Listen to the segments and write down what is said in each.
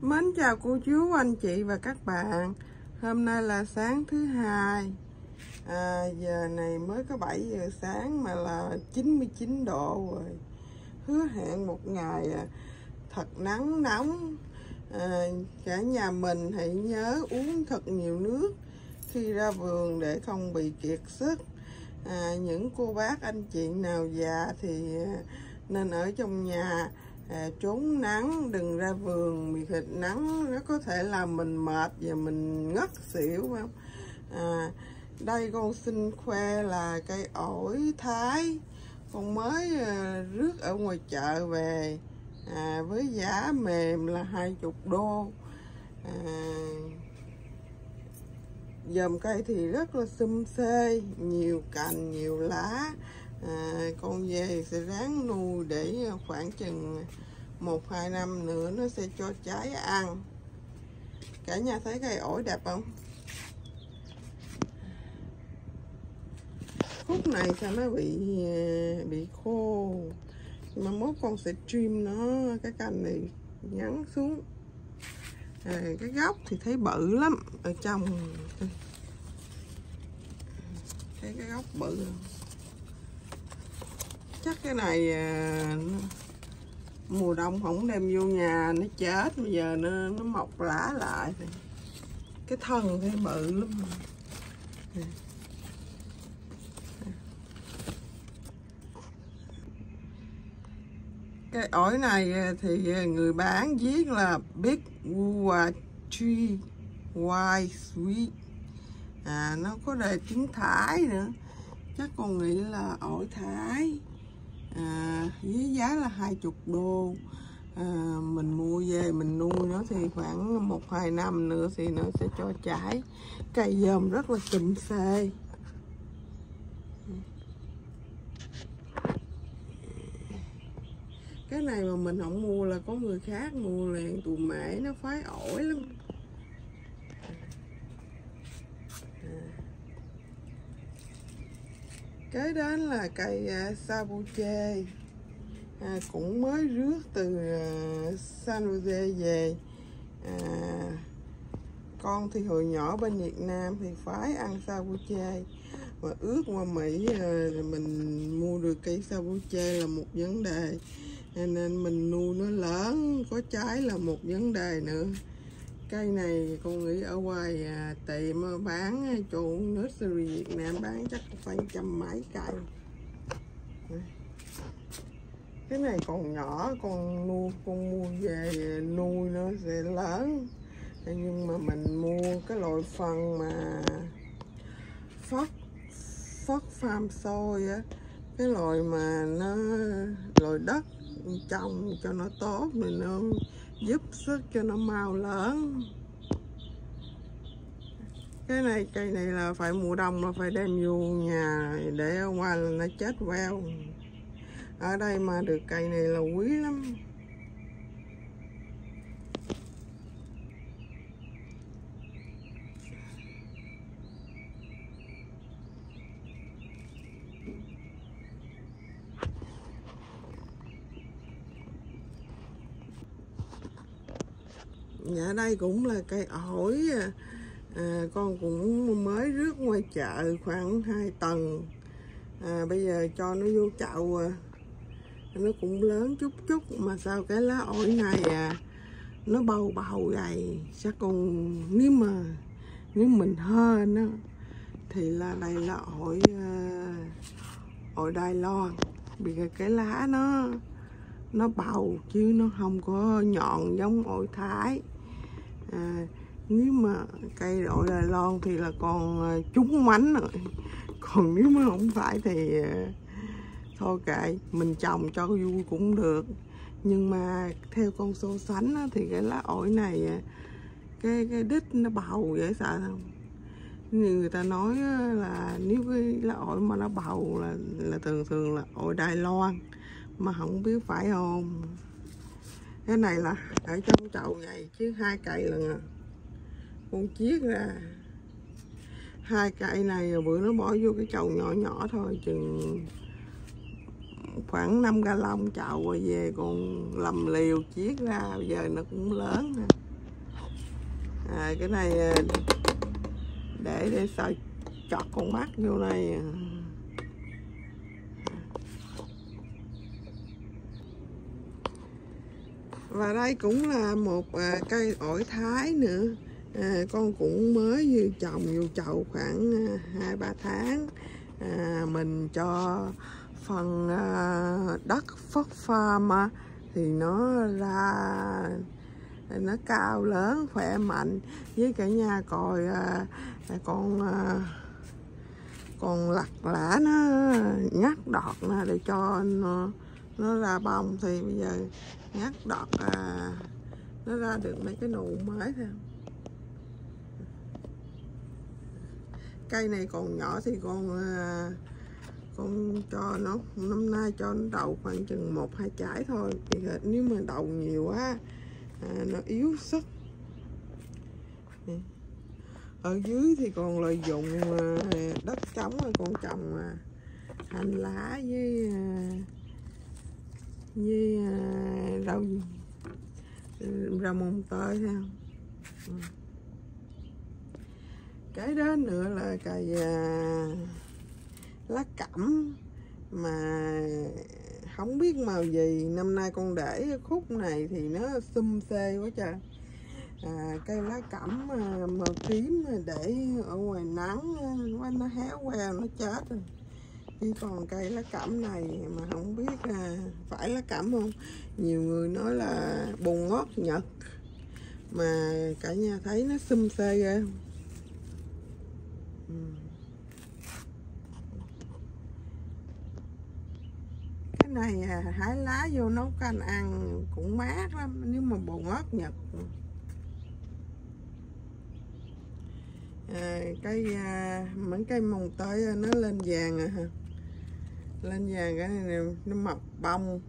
Mến chào cô chú, anh chị và các bạn. Hôm nay là sáng thứ hai. À, Giờ này mới có 7 giờ sáng mà là 99 độ rồi. Hứa hẹn một ngày à, thật nắng nóng. À, Cả nhà mình hãy nhớ uống thật nhiều nước Khi ra vườn để không bị kiệt sức. À, Những cô bác anh chị nào già thì à, nên ở trong nhà à, trốn nắng đừng ra vườn vì thịt nắng nó có thể làm mình mệt và mình ngất xỉu phải không? À, đây con xin khoe là cây ổi thái. Con mới à, rước ở ngoài chợ về à, với giá mềm là hai chục đô. À, dòm cây thì rất là xum xê nhiều cành nhiều lá à, con về sẽ ráng nuôi để ờ, khoảng chừng một hai năm nữa nó sẽ cho trái ăn. Cả nhà thấy cây ổi đẹp không? Khúc này sao nó bị ờ, bị khô? Mà mốt con sẽ trim nó cái cành này nhắn xuống. À, cái gốc thì thấy bự lắm ở trong. Thấy cái gốc bự chắc cái này à, mùa đông không đem vô nhà, nó chết. Bây giờ nó nó mọc lá lại. Cái thân thấy bự lắm. Cái ổi này à, thì à, người bán viết là big Wua tree white sweet à nó có đề tiếng thái nữa. Chắc con nghĩ là ổi thái à, với giá là 20 đô. À, mình mua về mình nuôi nó thì khoảng một hai năm nữa thì nó sẽ cho trái cây dơm rất là chùm xê. Cái này mà mình không mua là có người khác mua liền. Tù mễ nó phái ổi lắm. Kế đến là cây uh, sabuche. À, cũng mới rước từ uh, San Jose về. À, con thì hồi nhỏ bên Việt Nam thì phải ăn sabuche. Mà ước qua Mỹ uh, mình mua được cây sabuche là một vấn đề. Nên mình nuôi nó lớn có trái là một vấn đề nữa cây này con nghĩ ở ngoài à, tiệm à, bán à, chỗ nursery Việt Nam bán chắc phải trăm mấy cây cái này còn nhỏ con nuôi con mua về à, nuôi nó sẽ lớn. Nhưng mà mình mua cái loại phần mà phát phát farm sôi á cái loại mà nó loại đất trồng cho nó tốt mình nó giúp sức cho nó mau lớn. Cái này, cây này là phải mùa đông là phải đem vô nhà để ở ngoài là nó chết queo. Ở đây mà được cây này là quý lắm. Dạ, ở đây cũng là cây ổi à. à con cũng mới rước ngoài chợ khoảng 2 tầng à, bây giờ cho nó vô chậu à. nó cũng lớn chút chút mà sao cái lá ổi này à nó bầu bầu vậy chắc còn nếu mà nếu mình hên á thì là đây là ổi à, ổi Đài Loan vì cái lá nó nó bầu chứ nó không có nhọn giống ổi Thái à, nếu mà cây đội Đài Loan thì là còn à, trúng mánh rồi. Còn nếu mà không phải thì à, thôi kệ mình trồng cho vui cũng được. Nhưng mà theo con so sánh á, thì cái lá ổi này à, cái cái đít nó bầu dễ sợ không? Như người ta nói là nếu cái lá ổi mà nó bầu là là thường thường là ổi Đài Loan mà không biết phải không? Cái này là ở trong chậu này chứ hai cây lần à. Con chiếc ra. Hai cây này bữa nó bỏ vô cái chậu nhỏ nhỏ thôi chừng khoảng 5 ga lông chậu rồi về còn lầm liều chiếc ra bây giờ nó cũng lớn nè. À, cái này à, để để sợ chọt con mắt vô này và đây cũng là một à, cây ổi thái nữa. À, con cũng mới vừa trồng vô chậu khoảng à, hai ba tháng. À, mình cho phần à, đất phất farm á, thì nó ra nó cao lớn khỏe mạnh. Với cả nhà còi à, à con à, còn lặt lã nó ngắt đọt nè để cho nó nó ra bông thì bây giờ ngắt đọt à, nó ra được mấy cái nụ mới thôi. Cây này còn nhỏ thì con à, con cho nó năm nay cho nó đậu khoảng chừng một hai trái thôi. Thì nếu mà đậu nhiều quá à, nó yếu sức. Ở dưới thì còn lợi dụng à, đất trống rồi con trồng à, hành lá với à, với à, rau ừ, rau mồng tơi ha. Ừ. Cái đó nữa là cài à, lá cẩm mà không biết màu gì. Năm nay con để khúc này thì nó xum xê quá trời. À, cây lá cẩm à, màu tím để ở ngoài nắng quá nó héo queo nó chết rồi chỉ còn cây lá cẩm này mà không biết là phải lá cẩm không? Nhiều người nói là bùn ngót nhật mà cả nhà thấy nó xum xê ghê ừ. cái này à, hái lá vô nấu canh ăn cũng mát lắm nếu mà bùn ngót nhật. À, cây à, mấy cây mồng tơi nó lên vàng à lên vàng cái này nó mọc bông.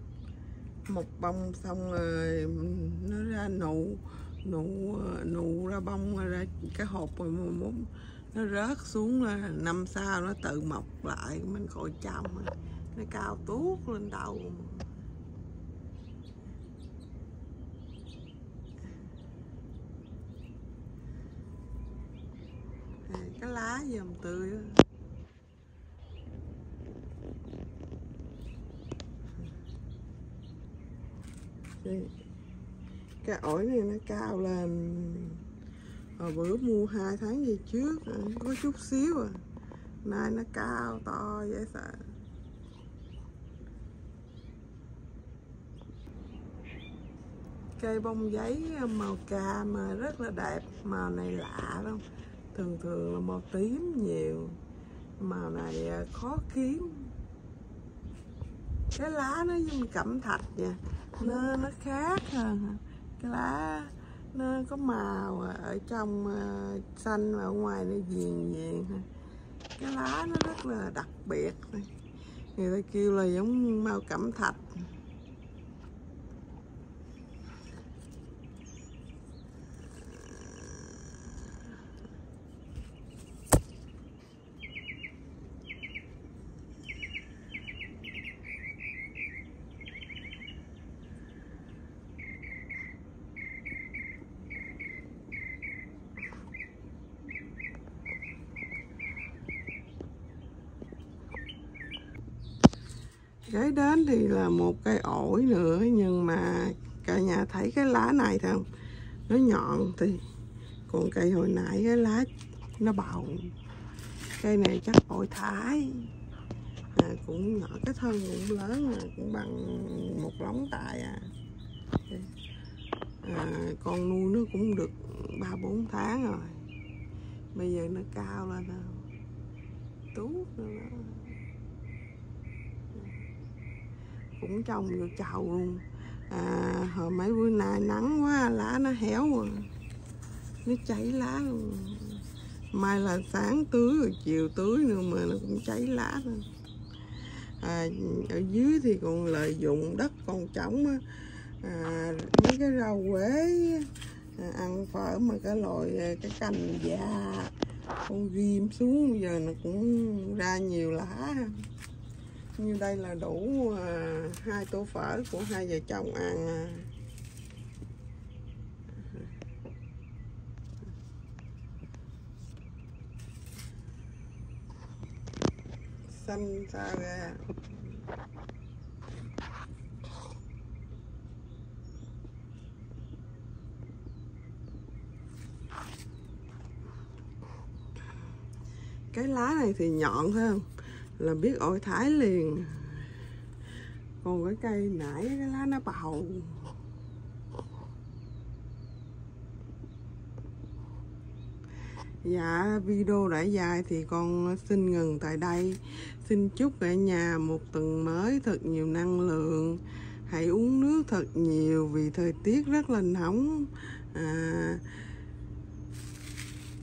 Mọc bông xong rồi nó ra nụ nụ nụ ra bông, ra cái hộp rồi muốn, nó rớt xuống là năm sau nó tự mọc lại, mình khỏi chăm nó cao tuốt lên đầu. Cái lá dầm tươi đó. cái ổi này nó cao lên hồi ờ, bữa mua hai tháng về trước có chút xíu à. Nay nó cao to dễ sợ. Cây bông giấy ờ, màu cam mà rất là đẹp. Màu này lạ lắm. Thường thường là màu tím nhiều. Màu này khó kiếm. Cái lá nó như cẩm thạch nha nó nó khác hơn cái lá nó có màu à, ở trong uh, xanh và ở ngoài nó viền viền cái lá nó rất là đặc biệt người ta kêu là giống màu cẩm thạch. Kế đến thì là một cây ổi nữa nhưng mà cả nhà thấy cái lá này không? Nó nhọn thì còn cây hồi nãy cái lá nó bầu cây này chắc ổi thái. À, cũng nhỏ cái thân cũng lớn mà cũng bằng một lóng tài à. à con nuôi nó cũng được ba bốn tháng rồi. Bây giờ nó cao lên rồi. Tốt nữa cũng trồng được chậu luôn. À, hồi mấy bữa nay nắng quá lá nó héo rồi nó cháy lá luôn. Mai là sáng tưới rồi chiều tưới nữa mà nó cũng cháy lá thôi. À, ở dưới thì còn lợi dụng đất còn trống á. À, mấy cái rau quế à, ăn phở mà cái loại à, cái cành già, con ghim xuống bây giờ nó cũng ra nhiều lá như đây là đủ à, hai tô phở của hai vợ chồng ăn à. xanh xa ra cái lá này thì nhọn hơn là biết ổi thái liền. Còn cái cây nãy cái lá nó bầu. Dạ video đã dài thì con xin ngừng tại đây. Xin chúc cả nhà một tuần mới thật nhiều năng lượng. Hãy uống nước thật nhiều vì thời tiết rất là nóng. À,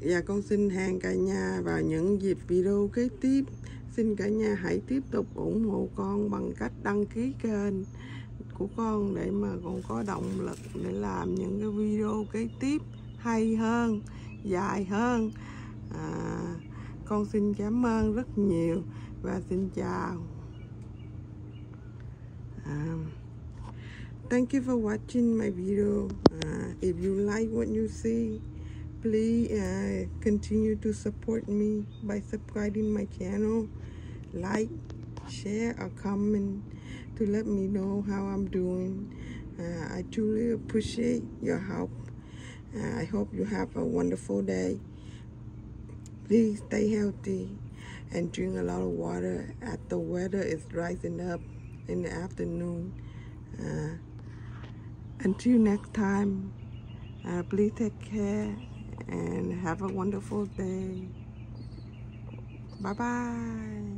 Và con xin hẹn cả nhà vào những dịp video kế tiếp. Xin cả nhà hãy tiếp tục ủng hộ con bằng cách đăng ký kênh của con để mà con có động lực để làm những cái video kế tiếp hay hơn dài hơn. À, con xin cảm ơn rất nhiều và xin chào. Um, thank you for watching my video. Uh, if you like what you see please uh, continue to support me by subscribing my channel. Like share or comment to let me know how i'm doing. Uh, i truly appreciate your help. Uh, i hope you have a wonderful day. Please stay healthy and drink a lot of water as the weather is rising up in the afternoon. Uh, until next time uh, please take care and have a wonderful day. Bye bye